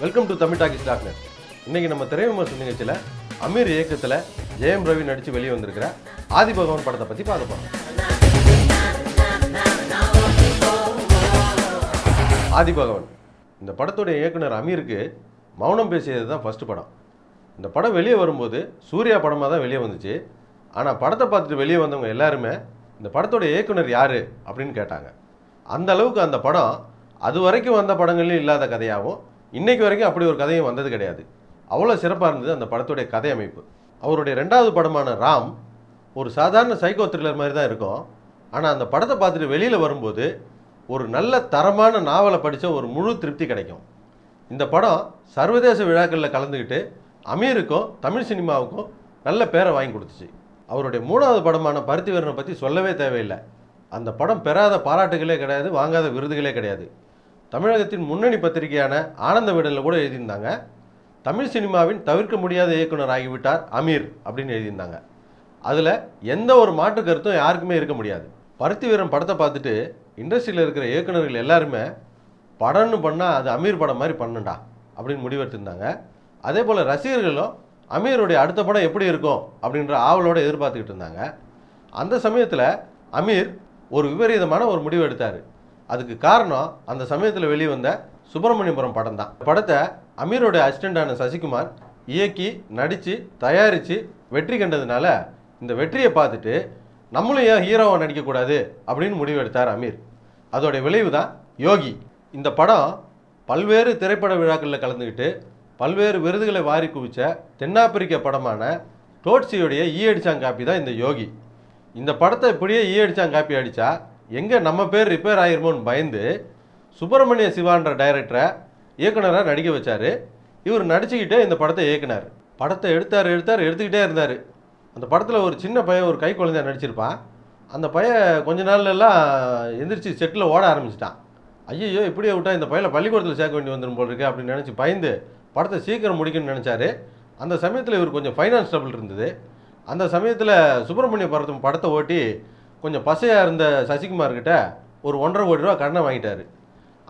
Welcome to Tamil talkies dot net இன்னைக்கு நம்ம திரை விமர்சன நிகழ்ச்சியில் அமீர் இயக்கத்தில் ஜெயம் ரவி நடித்து வெளியே வந்திருக்கிற ஆதி பகவான் படத்தை பற்றி பார்க்க போகிறோம் ஆதி பகவான் இந்த படத்துடைய இயக்குனர் அமீருக்கு மௌனம் பேசியது தான் ஃபஸ்ட்டு படம். இந்த படம் வெளியே வரும்போது சூர்யா படமாக தான் வெளியே வந்துச்சு. ஆனால் படத்தை பார்த்துட்டு வெளியே வந்தவங்க எல்லாருமே இந்த படத்தோட இயக்குனர் யார் அப்படின்னு கேட்டாங்க. அந்த அளவுக்கு அந்த படம் அது வரைக்கும் வந்த படங்கள்லையும் இல்லாத கதையாகவும் இன்னைக்கு வரைக்கும் அப்படி ஒரு கதையும் வந்தது கிடையாது. அவ்வளோ சிறப்பாக இருந்தது அந்த படத்துடைய கதை அமைப்பு. அவருடைய ரெண்டாவது படமான ராம் ஒரு சாதாரண சைக்கோ த்ரில்லர் மாதிரி தான் இருக்கும். ஆனால் அந்த படத்தை பார்த்துட்டு வெளியில் வரும்போது ஒரு நல்ல தரமான நாவலை படித்த ஒரு முழு திருப்தி கிடைக்கும். இந்த படம் சர்வதேச விழாக்களில் கலந்துக்கிட்டு அமீருக்கும் தமிழ் சினிமாவுக்கும் நல்ல பேரை வாங்கி கொடுத்துச்சு. அவருடைய மூணாவது படமான பருத்தி வீரனை பற்றி சொல்லவே தேவையில்லை. அந்த படம் பெறாத பாராட்டுகளே கிடையாது வாங்காத விருதுகளே கிடையாது. தமிழகத்தின் முன்னணி பத்திரிகையான ஆனந்த விடலில் கூட எழுதியிருந்தாங்க. தமிழ் சினிமாவின் தவிர்க்க முடியாத இயக்குனர் ஆகிவிட்டார் அமீர் அப்படின்னு எழுதியிருந்தாங்க. அதில் எந்த ஒரு மாற்று கருத்தும் யாருக்குமே இருக்க முடியாது. பருத்தி வீரன் படத்தை பார்த்துட்டு இண்டஸ்ட்ரியில் இருக்கிற இயக்குனர்கள் எல்லாருமே படம்னு பண்ணால் அது அமீர் படம் மாதிரி பண்ணுண்டா அப்படின்னு முடிவெடுத்திருந்தாங்க. அதே போல் ரசிகர்களும் அமீருடைய அடுத்த படம் எப்படி இருக்கும் அப்படின்ற ஆவலோடு எதிர்பார்த்துக்கிட்டு இருந்தாங்க. அந்த சமயத்தில் அமீர் ஒரு விபரீதமான ஒரு முடிவு எடுத்தார். அதுக்கு காரணம் அந்த சமயத்தில் வெளிவந்த சுப்பிரமணியபுரம் படம் தான் படத்தை அமீரோட அசிஸ்டண்டான சசிகுமார் இயக்கி நடித்து தயாரித்து வெற்றி கண்டதுனால இந்த வெற்றியை பார்த்துட்டு நம்மளும் ஏன் ஹீரோவை நடிக்கக்கூடாது அப்படின்னு முடிவெடுத்தார் அமீர். அதோடைய விளைவு தான் யோகி. இந்த படம் பல்வேறு திரைப்பட விழாக்களில் கலந்துக்கிட்டு பல்வேறு விருதுகளை வாரி குவிச்ச தென்னாப்பிரிக்க படமான டோட்ஸியோடைய ஈ அடிச்சாங் காப்பி தான் இந்த யோகி. இந்த படத்தை இப்படியே ஈ அடிச்சாங் காப்பி அடித்தா எங்கே நம்ம பேர் ரிப்பேர் ஆயிருமோன்னு பயந்து சுப்பிரமணிய சிவான்ற டைரக்டரை இயக்குனராக நடிக்க வச்சார். இவர் நடிச்சுக்கிட்டே இந்த படத்தை இயக்குனார். படத்தை எடுத்தார் எடுத்தார் எடுத்துக்கிட்டே இருந்தார். அந்த படத்தில் ஒரு சின்ன பையன் ஒரு கை குழந்தைய நடிச்சிருப்பான். அந்த பையன் கொஞ்ச நாள்லாம் எந்திரிச்சு செட்டில் ஓட ஆரம்பிச்சிட்டான். ஐயோ இப்படியே விட்டா இந்த பையனை பள்ளிக்கூடத்தில் சேர்க்க வேண்டி வந்துடும் போல் இருக்கு அப்படின்னு நினச்சி பயந்து படத்தை சீக்கிரம் முடிக்கணும்னு நினச்சாரு. அந்த சமயத்தில் இவர் கொஞ்சம் ஃபைனான்ஸ் ட்ரபிள் இருந்தது. அந்த சமயத்தில் சுப்பிரமணிய படத்தை படத்தை ஓட்டி கொஞ்சம் பசையாக இருந்த சசிகுமார் கிட்ட ஒரு ஒன்றரை கோடி ரூபா கடனை வாங்கிட்டாரு.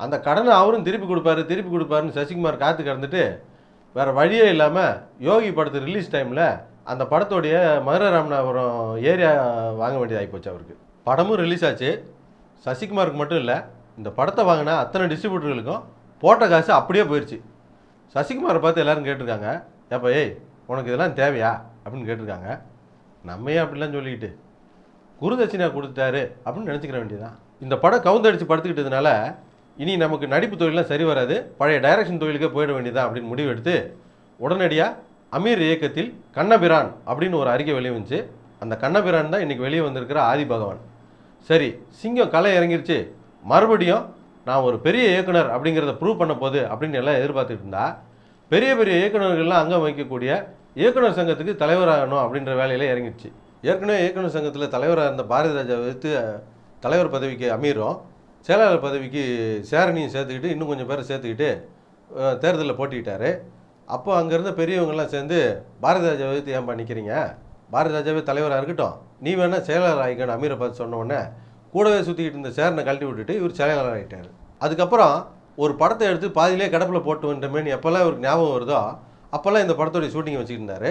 அந்த கடனை அவரும் திருப்பி கொடுப்பாரு திருப்பி கொடுப்பாருன்னு சசிகுமார் காத்து கிடந்துட்டு வேறு வழியே இல்லாமல் யோகி படத்து ரிலீஸ் டைமில் அந்த படத்தோடைய மதுரை ராமநாதபுரம் ஏரியா வாங்க வேண்டியதாகி போச்சு அவருக்கு. படமும் ரிலீஸ் ஆச்சு. சசிகுமாருக்கு மட்டும் இல்லை இந்த படத்தை வாங்கினா அத்தனை டிஸ்ட்ரிபியூட்டர்களுக்கும் போட்ட காசு அப்படியே போயிடுச்சு சசிகுமாரை பார்த்து எல்லாரும் கேட்டிருக்காங்க. ஏப்பா ஏய் உனக்கு இதெல்லாம் தேவையா? அப்படின்னு கேட்டிருக்காங்க. நம்ம ஏன் அப்படிலாம் சொல்லிக்கிட்டு? குருதட்சிணா கொடுத்துட்டாரு அப்படின்னு நினச்சிக்கிற வேண்டியதுதான். இந்த படம் கவுந்தடிச்சு படுத்துக்கிட்டதுனால இனி நமக்கு நடிப்பு தொழிலாம் சரி வராது பழைய டைரக்ஷன் தொழிலுக்கே போயிட வேண்டியதான் அப்படின்னு முடிவு எடுத்து உடனடியாக அமீர் இயக்கத்தில் கண்ணபிரான் அப்படின்னு ஒரு அறிக்கை வெளியே வந்துச்சு அந்த கண்ணபிரான் தான் இன்றைக்கி வெளியே வந்திருக்கிற ஆதி பகவான். சரி சிங்கம் கலை இறங்கிருச்சு. மறுபடியும் நான் ஒரு பெரிய இயக்குனர் அப்படிங்கிறத ப்ரூவ் பண்ண போகுது அப்படின்னு எல்லாம் எதிர்பார்த்துட்டு இருந்தா பெரிய பெரிய இயக்குனர்கள்லாம் அங்கம் வைக்கக்கூடிய இயக்குனர் சங்கத்துக்கு தலைவராகணும் அப்படின்ற வேலையில் இறங்கிடுச்சு. ஏற்கனவே இயக்குநர் சங்கத்தில் தலைவராக இருந்த பாரதி ராஜா எடுத்து தலைவர் பதவிக்கு அமீரும் செயலாளர் பதவிக்கு சேரணியும் சேர்த்துக்கிட்டு இன்னும் கொஞ்சம் பேரை சேர்த்துக்கிட்டு தேர்தலில் போட்டிக்கிட்டாரு அப்போ அங்கேருந்து பெரியவங்கெல்லாம் சேர்ந்து பாரதி ராஜா எதிர்த்து ஏன்பா நிற்கிறீங்க பாரதி ராஜாவே தலைவராக இருக்கட்டும். நீ வேணால் செயலாளர் ஆகிக்கணும் அமீரை பார்த்து சொன்னோடனே கூடவே சுற்றிக்கிட்டு இருந்த சேரனை கழட்டி விட்டுட்டு இவர் செயலாளர் ஆகிட்டார் அதுக்கப்புறம் ஒரு படத்தை எடுத்து பாதியிலே கடப்பில் போட்டு வந்துட்டோமேனு எப்போல்லாம் இவருக்கு ஞாபகம் வருதோ அப்போல்லாம் இந்த படத்தோடைய ஷூட்டிங் வச்சுக்கிட்டு இருந்தார்.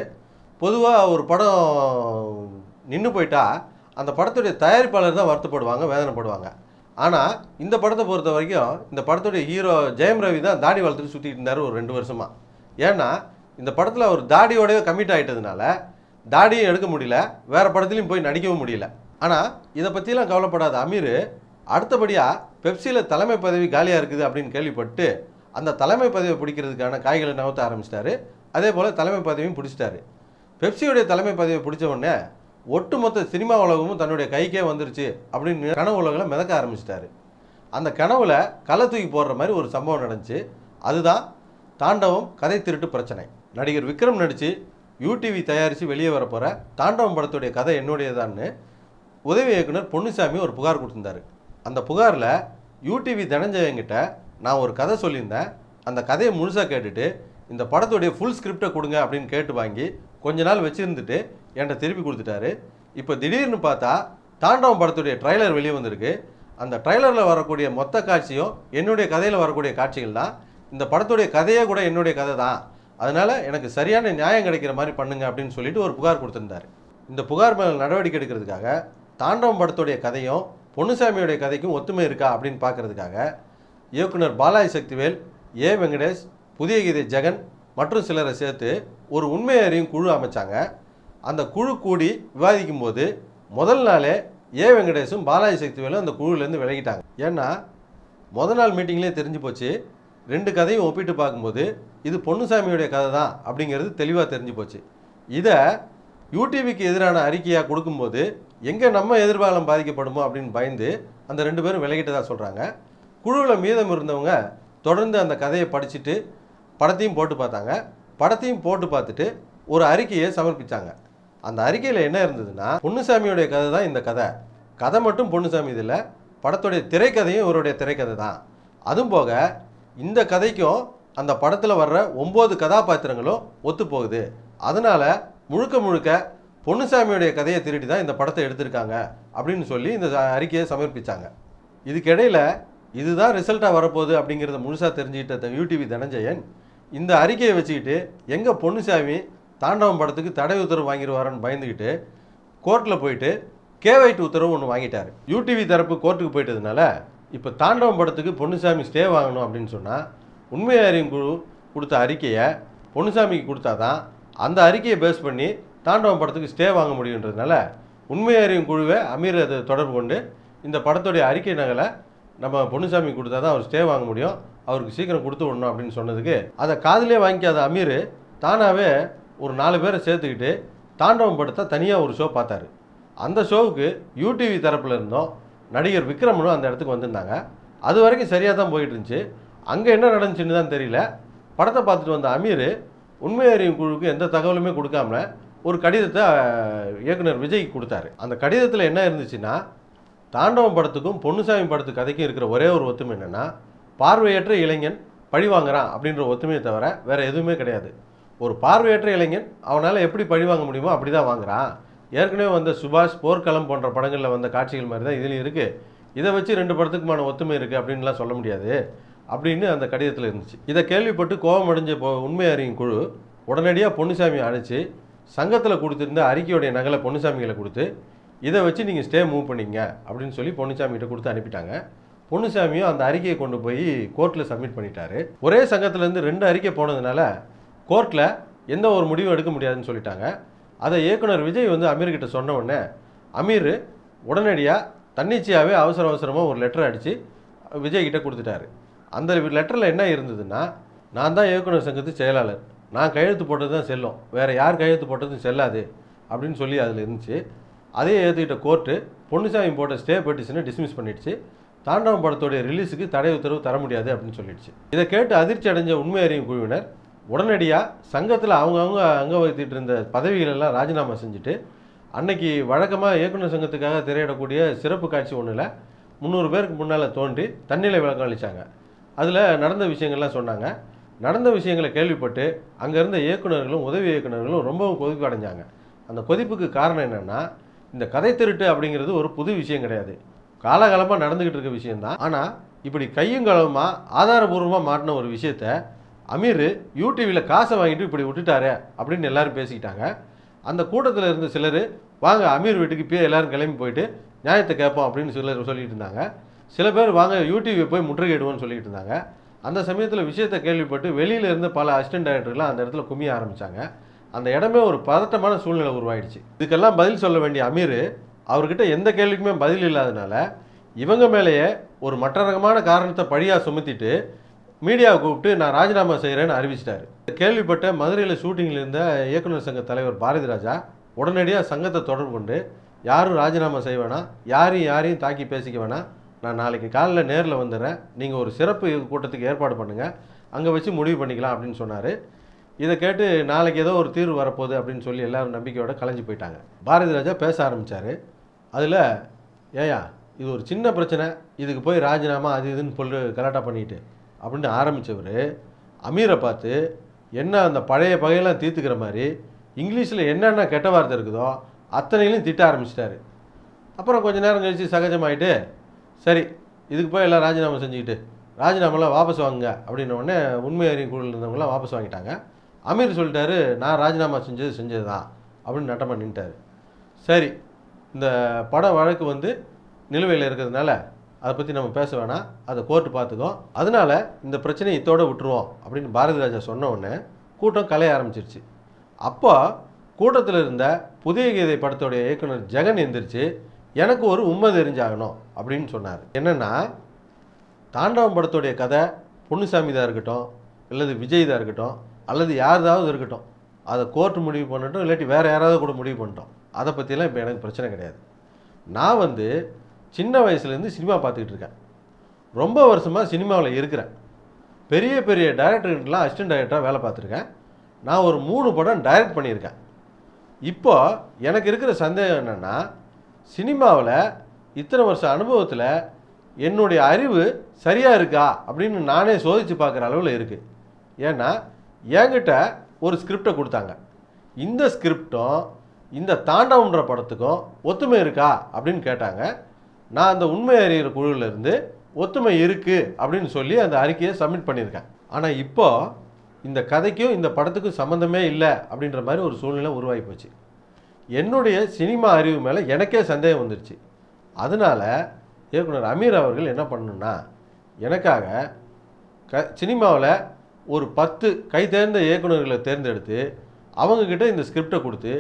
பொதுவாக ஒரு படம் நின்று போயிட்டா அந்த படத்துடைய தயாரிப்பாளர் தான் வருத்தப்படுவாங்க வேதனைப்படுவாங்க. ஆனால் இந்த படத்தை பொறுத்த வரைக்கும் இந்த படத்துடைய ஹீரோ ஜெயம் ரவி தான் தாடி வளர்த்துட்டு சுற்றிட்டு இருந்தார் ஒரு ரெண்டு வருஷமாக ஏன்னா இந்த படத்தில் அவர் தாடியோடவே கமிட் ஆகிட்டதுனால தாடியும் எடுக்க முடியல வேறு படத்துலையும் போய் நடிக்கவும் முடியல. ஆனால் இதை பற்றிலாம் கவலைப்படாத அமீர் அடுத்தபடியாக பெப்சியில் தலைமை பதவி காலியாக இருக்குது அப்படின்னு கேள்விப்பட்டு அந்த தலைமை பதவியை பிடிக்கிறதுக்கான காய்களை நகர்த்த ஆரம்பிச்சிட்டாரு. அதே போல் தலைமை பதவியும் பிடிச்சிட்டாரு. பெப்சியுடைய தலைமை பதவியை பிடிச்ச உடனே ஒட்டுமொத்த சினிமா உலகமும் தன்னுடைய கைக்கே வந்துருச்சு அப்படின்னு கனவு உலகில் மிதக்க ஆரம்பிச்சிட்டாரு. அந்த கனவுல களை தூக்கி போடுற மாதிரி ஒரு சம்பவம் நடந்துச்சு. அதுதான் தாண்டவம் கதை திருட்டு பிரச்சனை. நடிகர் விக்ரம் நடித்து யூடிவி தயாரித்து வெளியே வரப்போகிற தாண்டவம் படத்துடைய கதை என்னுடையதான்னு உதவி இயக்குனர் பொன்னுசாமி ஒரு புகார் கொடுத்துருந்தாரு. அந்த புகாரில் யூடிவி தனஞ்சயங்கிட்ட நான் ஒரு கதை சொல்லியிருந்தேன். அந்த கதையை முழுசாக கேட்டுட்டு இந்த படத்துடைய ஃபுல் ஸ்கிரிப்டை கொடுங்க அப்படின்னு கேட்டு வாங்கி கொஞ்ச நாள் வச்சுருந்துட்டு என்கிட்ட திருப்பி கொடுத்துட்டாரு. இப்போ திடீர்னு பார்த்தா தாண்டவம் படத்துடைய ட்ரைலர் வெளியே வந்திருக்கு. அந்த ட்ரைலரில் வரக்கூடிய மொத்த காட்சியும் என்னுடைய கதையில் வரக்கூடிய காட்சிகள் தான். இந்த படத்துடைய கதையே கூட என்னுடைய கதை தான். அதனால் எனக்கு சரியான நியாயம் கிடைக்கிற மாதிரி பண்ணுங்க அப்படின்னு சொல்லிட்டு ஒரு புகார் கொடுத்துருந்தாரு. இந்த புகார் மேலே நடவடிக்கை எடுக்கிறதுக்காக தாண்டவம் படத்துடைய கதையும் பொன்னுசாமியுடைய கதைக்கும் ஒத்துமை இருக்கா அப்படின்னு பார்க்கறதுக்காக இயக்குனர் பாலாஜி சக்திவேல் ஏ வெங்கடேஷ் புதிய கீதை ஜெகன் மற்றும் சிலரை சேர்த்து ஒரு உண்மை அறியும் குழு அமைச்சாங்க. அந்த குழு கூடி விவாதிக்கும் போது முதல் நாளே ஏ வெங்கடேஷும் பாலாஜி சக்திவேலும் அந்த குழுவிலேருந்து விலகிட்டாங்க. ஏன்னா முதல் நாள் மீட்டிங்லேயே தெரிஞ்சு போச்சு. ரெண்டு கதையும் ஒப்பிட்டு பார்க்கும்போது இது பொன்னுசாமியுடைய கதை தான் அப்படிங்கிறது தெளிவாக தெரிஞ்சு போச்சு. இதை யூடிவிக்கு எதிரான அறிக்கையாக கொடுக்கும்போது எங்கே நம்ம எதிர்காலம் பாதிக்கப்படுமோ அப்படின்னு பயந்து அந்த ரெண்டு பேரும் விலகிட்டதாக சொல்கிறாங்க குழுவில் மீதம் இருந்தவங்க தொடர்ந்து அந்த கதையை படிச்சுட்டு படத்தையும் போட்டு பார்த்தாங்க. படத்தையும் போட்டு பார்த்துட்டு ஒரு அறிக்கையை சமர்ப்பிச்சாங்க. அந்த அறிக்கையில் என்ன இருந்ததுன்னா பொன்னுசாமியுடைய கதை தான் இந்த கதை. கதை மட்டும் பொன்னுசாமி இதில் படத்துடைய திரைக்கதையும் இவருடைய திரைக்கதை தான். அதுவும் போக இந்த கதைக்கும் அந்த படத்தில் வர்ற ஒம்பது கதாபாத்திரங்களும் ஒத்து போகுது அதனால் முழுக்க முழுக்க பொன்னுசாமியுடைய கதையை திருடி தான் இந்த படத்தை எடுத்திருக்காங்க அப்படின்னு சொல்லி இந்த அறிக்கையை சமர்ப்பித்தாங்க இதுக்கிடையில் இதுதான் ரிசல்ட்டாக வரப்போகுது அப்படிங்கிறத முழுசாக தெரிஞ்சுக்கிட்ட யூடிவி தனஞ்சயன் இந்த அறிக்கையை வச்சுக்கிட்டு எங்கே பொன்னுசாமி தாண்டவம் படத்துக்கு தடை உத்தரவு வாங்கிடுவாரன்னு பயந்துக்கிட்டு கோர்ட்டில் போயிட்டு கேவைட்டு உத்தரவு ஒன்று வாங்கிட்டார். யூடிவி தரப்பு கோர்ட்டுக்கு போயிட்டதுனால இப்போ தாண்டவம் படத்துக்கு பொன்னுசாமி ஸ்டே வாங்கணும் அப்படின்னு சொன்னால் உண்மை அறியும் குழு கொடுத்த அறிக்கையை பொன்னுசாமிக்கு கொடுத்தா தான் அந்த அறிக்கையை பேஸ் பண்ணி தாண்டவம் படத்துக்கு ஸ்டே வாங்க முடியுன்றதுனால உண்மை அறியும் குழுவை அமீர் அதை தொடர்பு கொண்டு இந்த படத்துடைய அறிக்கை நகலை நம்ம பொன்னுசாமி கொடுத்தா தான் அவர் ஸ்டே வாங்க முடியும். அவருக்கு சீக்கிரம் கொடுத்து விடணும் அப்படின்னு சொன்னதுக்கு அதை காதிலே வாங்கிக்காத அமீர் தானாகவே ஒரு நாலு பேரை சேர்த்துக்கிட்டு தாண்டவம் படத்தை தனியாக ஒரு ஷோ பார்த்தாரு. அந்த ஷோவுக்கு யூடிவி தரப்புல இருந்தோம். நடிகர் விக்ரமனும் அந்த இடத்துக்கு வந்திருந்தாங்க. அது வரைக்கும் சரியாக தான் போயிட்டு இருந்துச்சு. அங்கே என்ன நடந்துச்சுன்னு தான் தெரியல. படத்தை பார்த்துட்டு வந்த அமீர் உண்மை அறியும் குழுவுக்கு எந்த தகவலுமே கொடுக்காம ஒரு கடிதத்தை இயக்குனர் விஜய்க்கு கொடுத்தாரு. அந்த கடிதத்தில் என்ன இருந்துச்சுன்னா தாண்டவம் படத்துக்கும் பொன்னுசாமி படத்து கதைக்கும் இருக்கிற ஒரே ஒரு ஒத்துமை என்னென்னா பார்வையற்ற இளைஞன் பழி வாங்குறான் அப்படின்ற ஒத்துமையை தவிர வேறு எதுவுமே கிடையாது. ஒரு பார்வையற்ற இளைஞன் அவனால் எப்படி பழி வாங்க முடியுமோ அப்படி தான் வாங்குறான். ஏற்கனவே வந்த சுபாஷ் போர்க்களம் போன்ற படங்களில் வந்த காட்சிகள் மாதிரி தான் இதுலையும் இருக்குது இதை வச்சு ரெண்டு படத்துக்குமான ஒத்துமை இருக்குது அப்படின்லாம் சொல்ல முடியாது. அப்படின்னு அந்த கடிதத்தில் இருந்துச்சு. இதை கேள்விப்பட்டு கோபம் அடைஞ்ச உண்மை அறியும் குழு உடனடியாக பொன்னுசாமி அழைச்சி சங்கத்தில் கொடுத்துருந்த அறிக்கையுடைய நகலை பொன்னுசாமிகளை கொடுத்து இதை வச்சு நீங்கள் ஸ்டே மூவ் பண்ணிங்க அப்படின்னு சொல்லி பொன்னுசாமிகிட்ட கொடுத்து அனுப்பிட்டாங்க. பொன்னுசாமியும் அந்த அறிக்கையை கொண்டு போய் கோர்ட்டில் சப்மிட் பண்ணிட்டாரு. ஒரே சங்கத்திலேருந்து ரெண்டு அறிக்கை போனதுனால கோர்ட்டில் எந்த ஒரு முடிவும் எடுக்க முடியாதுன்னு சொல்லிட்டாங்க. அதை இயக்குனர் விஜய் வந்து அமீர்கிட்ட சொன்ன உடனே அமீர் உடனடியாக தன்னிச்சையாகவே அவசர அவசரமாக ஒரு லெட்டர் அடித்து விஜய்கிட்ட கொடுத்துட்டாரு. அந்த லெட்டரில் என்ன இருந்ததுன்னா நான் தான் இயக்குனர் சங்கத்து செயலாளர். நான் கையெழுத்து போட்டது தான் செல்லும். வேறு யார் கையெழுத்து போட்டதும் செல்லாது. அப்படின்னு சொல்லி அதில் இருந்துச்சு. அதையே ஏற்றுக்கிட்ட கோர்ட்டு பொன்னுசாமி போட்ட ஸ்டே பெட்டிஷனை டிஸ்மிஸ் பண்ணிடுச்சு. தாண்டவம் படத்துடைய ரிலீஸுக்கு தடை உத்தரவு தர முடியாது அப்படின்னு சொல்லிடுச்சு. இதை கேட்டு அதிர்ச்சி அடைஞ்ச உண்மை அறியும் குழுவினர் உடனடியாக சங்கத்தில் அவங்கவுங்க அங்க வகித்துட்டு இருந்த பதவிகளெல்லாம் ராஜினாமா செஞ்சுட்டு அன்னைக்கு வழக்கமாக இயக்குனர் சங்கத்துக்காக திரையிடக்கூடிய சிறப்பு காட்சி ஒன்றில் முந்நூறு பேருக்கு முன்னால் தோன்றி தண்ணியில் விளக்கம் அளித்தாங்க அதில் நடந்த விஷயங்கள்லாம் சொன்னாங்க. நடந்த விஷயங்களை கேள்விப்பட்டு அங்கே இருந்த இயக்குனர்களும் உதவி இயக்குனர்களும் ரொம்பவும் கொதிப்பு அடைஞ்சாங்க. அந்த கொதிப்புக்கு காரணம் என்னென்னா இந்த கதை திருட்டு அப்படிங்கிறது ஒரு புது விஷயம் கிடையாது. காலகாலமாக நடந்துக்கிட்டு இருக்க விஷயம்தான். ஆனால் இப்படி கையும் களவுமாக ஆதாரபூர்வமாக மாட்டின ஒரு விஷயத்த அமீர் யூடிவியில் காசை வாங்கிட்டு இப்படி விட்டுட்டாரு அப்படின்னு எல்லாரும் பேசிக்கிட்டாங்க. அந்த கூட்டத்தில் இருந்த சிலர் வாங்க அமீர் வீட்டுக்கு போய் எல்லாரும் கிளம்பி போயிட்டு நியாயத்தை கேட்போம் அப்படின்னு சிலர் சொல்லிட்டு இருந்தாங்க. சில பேர் வாங்க யூடிவியை போய் முற்றுகையிடுவோம்னு சொல்லிட்டு இருந்தாங்க. அந்த சமயத்தில் விஷயத்தை கேள்விப்பட்டு வெளியில் இருந்து பல அசிஸ்டன்ட் டைரக்டர்லாம் அந்த இடத்துல குமிய ஆரம்பித்தாங்க அந்த இடமே ஒரு பதட்டமான சூழ்நிலை உருவாயிடுச்சு. இதுக்கெல்லாம் பதில் சொல்ல வேண்டிய அமீர் அவர்கிட்ட எந்த கேள்விக்குமே பதில் இல்லாதனால இவங்க மேலேயே ஒரு மற்ற ரகமான காரணத்தை பழியாக சுமத்திட்டு மீடியாவை கூப்பிட்டு நான் ராஜினாமா செய்கிறேன்னு அறிவிச்சிட்டாரு. கேள்விப்பட்ட மதுரையில் ஷூட்டிங்கில் இருந்த இயக்குனர் சங்க தலைவர் பாரதி ராஜா உடனடியாக சங்கத்தை தொடர்பு கொண்டு யாரும் ராஜினாமா செய்ய வேணாம். யாரையும் யாரையும் தாக்கி பேசிக்க வேணாம். நான் நாளைக்கு காலையில் நேரில் வந்துடுறேன். நீங்கள் ஒரு சிறப்பு கூட்டத்துக்கு ஏற்பாடு பண்ணுங்கள் அங்கே வச்சு முடிவு பண்ணிக்கலாம் அப்படின்னு சொன்னார். இதை கேட்டு நாளைக்கு ஏதோ ஒரு தீர்வு வரப்போகுது அப்படின்னு சொல்லி எல்லோரும் நம்பிக்கையோடு கலைஞ்சு போயிட்டாங்க. பாரதி ராஜா பேச ஆரம்பித்தார் அதில் ஏயா இது ஒரு சின்ன பிரச்சனை. இதுக்கு போய் ராஜினாமா அது இதுன்னு பொல்லு கலாட்டா பண்ணிட்டு. அப்படின்னு ஆரம்பித்தவர் அமீரை பார்த்து என்ன அந்த பழைய பகையெல்லாம் தீர்த்துக்கிற மாதிரி இங்கிலீஷில் என்னென்ன கெட்ட வார்த்தை இருக்குதோ அத்தனையிலையும் திட்ட ஆரம்பிச்சிட்டாரு. அப்புறம் கொஞ்ச நேரம் கழித்து சகஜமாயிட்டு சரி இதுக்கு போய் எல்லாம் ராஜினாமா செஞ்சுக்கிட்டு ராஜினாமாலாம் வாபஸ் வாங்குங்க அப்படின்ன உடனே உண்மை அறிவு குழுவில் இருந்தவங்களாம் வாபஸ் வாங்கிட்டாங்க. அமீர் சொல்லிட்டாரு நான் ராஜினாமா செஞ்சது செஞ்சது தான் அப்படின்னு நட்டமாக நின்ட்டாரு. சரி இந்த பட வழக்கு வந்து நிலுவையில் இருக்கிறதுனால அதை பற்றி நம்ம பேச வேணாம். அதை கோர்ட்டு பார்த்துக்கோ. அதனால இந்த பிரச்சனையை இத்தோட விட்டுருவோம் அப்படின்னு பாரதி ராஜா சொன்ன உடனே கூட்டம் கலைய ஆரம்பிச்சிருச்சு. அப்போ கூட்டத்தில் இருந்த புதிய கீதை படத்தோடைய இயக்குனர் ஜெகன் எந்திரிச்சு எனக்கு ஒரு உண்மை தெரிஞ்சாகணும் அப்படின்னு சொன்னார். என்னென்னா தாண்டவம் படத்துடைய கதை பொன்னுசாமி தான் இருக்கட்டும் அல்லது விஜய் தான் இருக்கட்டும் அல்லது யாரதாவது இருக்கட்டும். அதை கோர்ட் முடிவு பண்ணட்டும் இல்லாட்டி வேறு யாராவது கூட முடிவு பண்ணிட்டோம். அதை பற்றிலாம் இப்போ எனக்கு பிரச்சனை கிடையாது. நான் வந்து சின்ன வயசுலேருந்து சினிமா பார்த்துக்கிட்டு இருக்கேன். ரொம்ப வருஷமாக சினிமாவில் இருக்கிறேன். பெரிய பெரிய டைரக்டர்கிட்டலாம் அசிஸ்டன்ட் டைரக்டராக வேலை பார்த்துருக்கேன். நான் ஒரு மூணு படம் டைரக்ட் பண்ணியிருக்கேன். இப்போ எனக்கு இருக்கிற சந்தேகம் என்னென்னா சினிமாவில் இத்தனை வருஷம் அனுபவத்தில் என்னுடைய அறிவு சரியாக இருக்கா அப்படின்னு நானே சோதித்து பார்க்குற அளவில் இருக்குது ஏன்னா என்கிட்ட ஒரு ஸ்கிரிப்டை கொடுத்தாங்க. இந்த ஸ்கிரிப்டும் இந்த தாண்டவன்ற படத்துக்கும் ஒத்துமை இருக்கா அப்படின்னு கேட்டாங்க. நான் அந்த உண்மை அறிகிற குழுவிலேருந்து ஒத்துமை இருக்குது அப்படின்னு சொல்லி அந்த அறிக்கையை சப்மிட் பண்ணியிருக்கேன். ஆனால் இப்போது இந்த கதைக்கும் இந்த படத்துக்கும் சம்மந்தமே இல்லை அப்படின்ற மாதிரி ஒரு சூழ்நிலை உருவாகி போச்சு. என்னுடைய சினிமா அறிவு மேலே எனக்கே சந்தேகம் வந்துருச்சு. அதனால இயக்குனர் அமீர் அவர்கள் என்ன பண்ணணுன்னா எனக்காக க சினிமாவில் ஒரு பத்து கை தேர்ந்த இயக்குனர்களை தேர்ந்தெடுத்து அவங்கக்கிட்ட இந்த ஸ்கிரிப்டை கொடுத்து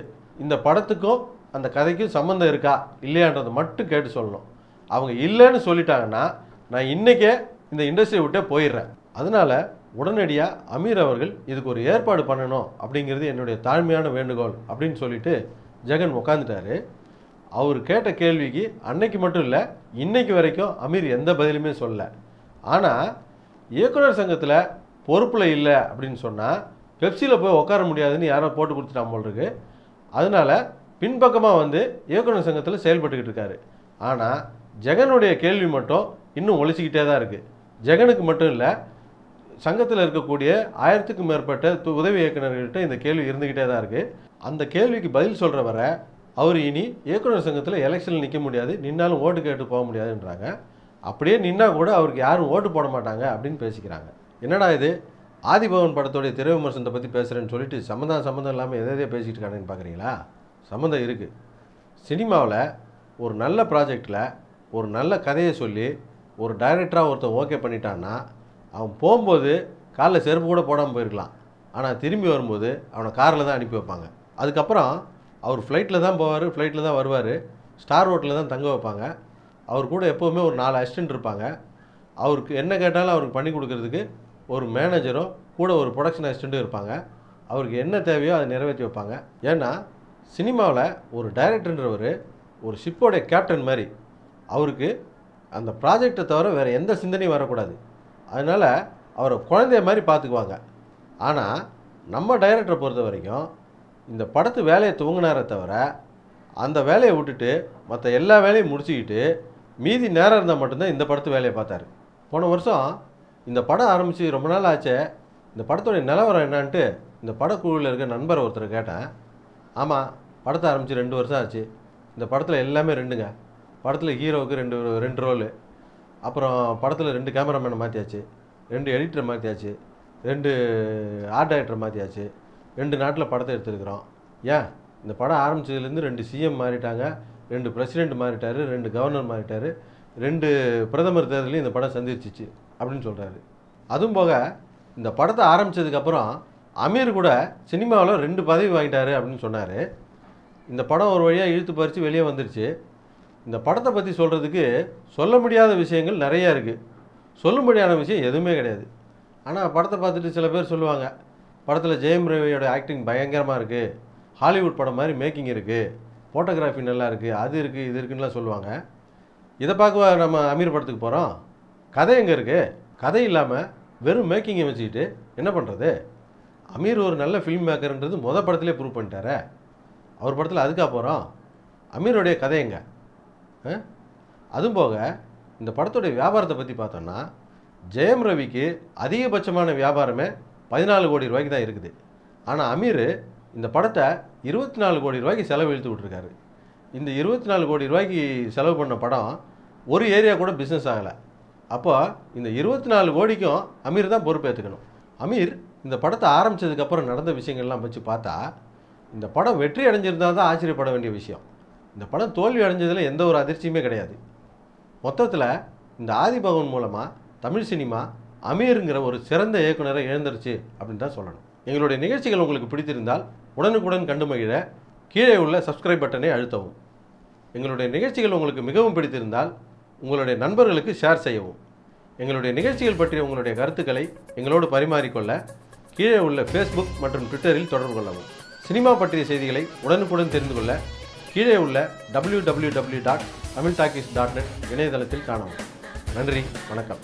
இந்த படத்துக்கும் அந்த கதைக்கும் சம்மந்தம் இருக்கா இல்லையான்றதை மட்டும் கேட்டு சொல்லணும். அவங்க இல்லைன்னு சொல்லிட்டாங்கன்னா நான் இன்றைக்கே இந்த இண்டஸ்ட்ரியை விட்டே போயிடுறேன். அதனால் உடனடியாக அமீர் அவர்கள் இதுக்கு ஒரு ஏற்பாடு பண்ணணும் அப்படிங்கிறது என்னுடைய தாழ்மையான வேண்டுகோள் அப்படின்னு சொல்லிட்டு ஜெகன் உட்காந்துட்டாரு அவர் கேட்ட கேள்விக்கு அன்னைக்கு மட்டும் இல்லை இன்னைக்கு வரைக்கும் அமீர் எந்த பதிலுமே சொல்லலை ஆனால் இயக்குனர் சங்கத்தில் பொறுப்பில் இல்லை அப்படின்னு சொன்னால் பெப்சியில் போய் உட்கார முடியாதுன்னு யாரோ போட்டு கொடுத்துட்டா போல் இருக்கு. அதனால பின்பக்கமாக வந்து இயக்குனர் சங்கத்தில் செயல்பட்டுக்கிட்டு இருக்காரு. ஆனால் ஜெகனுடைய கேள்வி மட்டும் இன்னும் ஒழிச்சிக்கிட்டே தான் இருக்குது ஜெகனுக்கு மட்டும் இல்லை சங்கத்தில் இருக்கக்கூடிய ஆயிரத்துக்கும் மேற்பட்ட து- உதவி இயக்குநர்கள்ட்ட இந்த கேள்வி இருந்துக்கிட்டே தான் இருக்குது அந்த கேள்விக்கு பதில் சொல்கிற வர அவர் இனி இயக்குனர் சங்கத்தில் எலெக்ஷனில் நிற்க முடியாது நின்னாலும் ஓட்டு கேட்டு போக முடியாதுன்றாங்க. அப்படியே நின்னா கூட அவருக்கு யாரும் ஓட்டு போட மாட்டாங்க அப்படின்னு பேசிக்கிறாங்க. என்னடா இது? ஆதிபவன் படத்தோடைய திரை விமர்சனத்தை பற்றி பேசுகிறேன்னு சொல்லிட்டு சம்மந்தம் சம்மந்தம் இல்லாமல் எதை எதையோ பேசிக்கிட்டு இருக்காங்கன்னு பார்க்குறீங்களா சம்மந்தம் இருக்குது சினிமாவில் ஒரு நல்ல ப்ராஜெக்டில் ஒரு நல்ல கதையை சொல்லி ஒரு டைரக்டராக ஒருத்தன் ஓகே பண்ணிட்டான்னா அவன் போகும்போது காலில் செருப்பு கூட போடாமல் போயிருக்கலாம். ஆனால் திரும்பி வரும்போது அவனை காரில் தான் அனுப்பி வைப்பாங்க. அதுக்கப்புறம் அவர் ஃப்ளைட்டில் தான் போவார் ஃப்ளைட்டில் தான் வருவார் ஸ்டார் ஹோட்டலில் தான் தங்க வைப்பாங்க. அவர் கூட எப்போவுமே ஒரு நாலு அசிஸ்டன்ட் இருப்பாங்க. அவருக்கு என்ன கேட்டாலும் அவருக்கு பண்ணி கொடுக்கறதுக்கு ஒரு மேனேஜரும் கூட ஒரு ப்ரொடக்ஷன் அசிஸ்டண்ட்டும் இருப்பாங்க. அவருக்கு என்ன தேவையோ அதை நிறைவேற்றி வைப்பாங்க. ஏன்னா சினிமாவில் ஒரு டைரக்டர்ன்றவர் ஒரு ஷிப்போடைய கேப்டன் மாதிரி அவருக்கு அந்த ப்ராஜெக்டை தவிர வேறு எந்த சிந்தனையும் வரக்கூடாது. அதனால் அவரை குழந்தைய மாதிரி பார்த்துக்குவாங்க ஆனால் நம்ம டைரக்டரை பொறுத்த வரைக்கும் இந்த படத்து வேலையை துவங்கினாரே தவிர அந்த வேலையை விட்டுட்டு மற்ற எல்லா வேலையும் முடிச்சுக்கிட்டு மீதி நேரம் இருந்தால் மட்டும்தான் இந்த படத்து வேலையை பார்த்தாரு. போன வருஷம் இந்த படம் ஆரம்பித்து ரொம்ப நாள் ஆச்சே. இந்த படத்தோடைய நிலவரம் என்னான்ட்டு இந்த படக்குழுவில் இருக்க நண்பர் ஒருத்தர் கேட்டேன். ஆமாம் படத்தை ஆரம்பித்து ரெண்டு வருஷம் ஆச்சு. இந்த படத்தில் எல்லாமே ரெண்டுங்க. படத்தில் ஹீரோவுக்கு ரெண்டு ரெண்டு ரோலு. அப்புறம் படத்தில் ரெண்டு கேமராமேனை மாற்றியாச்சு ரெண்டு எடிட்டரை மாற்றியாச்சு ரெண்டு ஆர்ட் டைரக்டரை மாற்றியாச்சு ரெண்டு நாட்டில் படத்தை எடுத்துருக்குறோம். ஏன்? இந்த படம் ஆரம்பிச்சதுலேருந்து ரெண்டு சிஎம் மாறிட்டாங்க. ரெண்டு பிரசிடெண்ட் மாறிட்டார். ரெண்டு கவர்னர் மாறிட்டாரு. ரெண்டு பிரதமர் தேர்தலையும் இந்த படம் சந்திச்சிச்சு அப்படின்னு சொல்கிறாரு அதுவும் போக இந்த படத்தை ஆரம்பித்ததுக்கப்புறம் அமீர் கூட சினிமாவில் ரெண்டு பதவி வாங்கிட்டாரு அப்படின்னு சொன்னார். இந்த படம் ஒரு வழியாக இழுத்து பறித்து வெளியே வந்துருச்சு. இந்த படத்தை பற்றி சொல்கிறதுக்கு சொல்ல முடியாத விஷயங்கள் நிறையா இருக்குது சொல்லும்படியான விஷயம் எதுவுமே கிடையாது. ஆனால் படத்தை பார்த்துட்டு சில பேர் சொல்லுவாங்க படத்தில் ஜெயம் ரவியோட ஆக்டிங் பயங்கரமாக இருக்குது ஹாலிவுட் படம் மாதிரி மேக்கிங் இருக்குது ஃபோட்டோகிராஃபி நல்லா இருக்குது அது இருக்குது இது இருக்குன்னுலாம் சொல்லுவாங்க. இதை பார்க்க நம்ம அமீர் படத்துக்கு போகிறோம் கதை எங்கே இருக்குது கதை இல்லாமல் வெறும் மேக்கிங்கை வச்சுக்கிட்டு என்ன பண்ணுறது அமீர் ஒரு நல்ல ஃபில்ம் மேக்கர்ன்றது முத படத்திலே ப்ரூவ் பண்ணிட்டாரே. அவர் படத்தில் அதுக்காக போகிறோம் அமீருடைய கதை எங்கே? அதுவும் போக இந்த படத்துடைய வியாபாரத்தை பற்றி பார்த்தோம்னா ஜெயம் ரவிக்கு அதிகபட்சமான வியாபாரமே பதினாலு கோடி ரூபாய்க்கு தான் இருக்குது. ஆனால் அமீர் இந்த படத்தை இருபத்தி நாலு கோடி ரூபாய்க்கு செலவு இழுத்து விட்ருக்காரு இந்த இருபத்தி நாலு கோடி ரூபாய்க்கு செலவு பண்ண படம் ஒரு ஏரியா கூட பிஸ்னஸ் ஆகலை. அப்போ இந்த இருபத்தி நாலு கோடிக்கும் அமீர் தான் பொறுப்பேற்றுக்கணும் அமீர் இந்த படத்தை ஆரம்பிச்சதுக்கப்புறம் நடந்த விஷயங்கள்லாம் வச்சு பார்த்தா இந்த படம் வெற்றி அடைஞ்சிருந்தால் தான் ஆச்சரியப்பட வேண்டிய விஷயம். இந்த படம் தோல்வி அடைஞ்சதில் எந்த ஒரு அதிர்ச்சியுமே கிடையாது. மொத்தத்தில் இந்த ஆதிபவன் மூலமாக தமிழ் சினிமா அமீருங்கிற ஒரு சிறந்த இயக்குனரை இழந்துருச்சு அப்படின்னு தான் சொல்லணும். எங்களுடைய நிகழ்ச்சிகள் உங்களுக்கு பிடித்திருந்தால் உடனுக்குடன் கண்டு மகிழ கீழே உள்ள சப்ஸ்கிரைப் பட்டனை அழுத்தவும். எங்களுடைய நிகழ்ச்சிகள் உங்களுக்கு மிகவும் பிடித்திருந்தால் உங்களுடைய நண்பர்களுக்கு ஷேர் செய்யவும். எங்களுடைய நிகழ்ச்சிகள் பற்றிய உங்களுடைய கருத்துக்களை எங்களோடு பரிமாறிக்கொள்ள கீழே உள்ள ஃபேஸ்புக் மற்றும் ட்விட்டரில் தொடர்பு கொள்ளவும். சினிமா பற்றிய செய்திகளை உடனுக்குடன் தெரிந்து கொள்ள கீழே உள்ள W W W dot Tamil talkies dot net இணையதளத்தில் காணவும். நன்றி வணக்கம்.